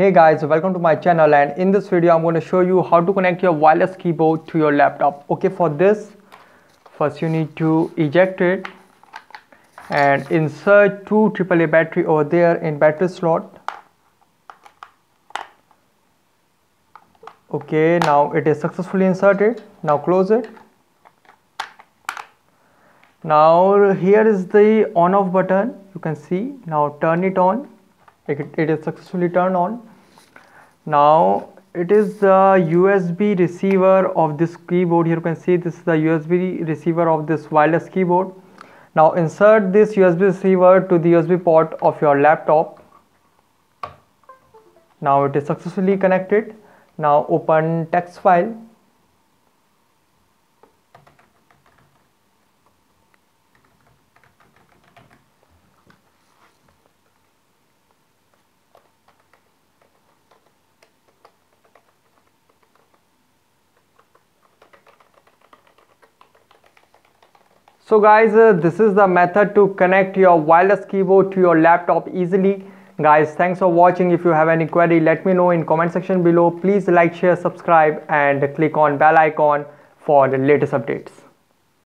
Hey guys, welcome to my channel and in this video I'm going to show you how to connect your wireless keyboard to your laptop. Okay, for this first you need to eject it and insert two AAA battery over there in battery slot. Okay, now it is successfully inserted. Now close it. Now here is the on off button you can see. Now turn it on it, it is successfully turned on now it is the USB receiver of this keyboard. Here you can see this is the USB receiver of this wireless keyboard. Now insert this USB receiver to the USB port of your laptop. Now it is successfully connected. Now open text file So guys, uh, this is the method to connect your wireless keyboard to your laptop easily. Guys, thanks for watching. If you have any query, let me know in comment section below. Please like, share, subscribe and click on bell icon for the latest updates.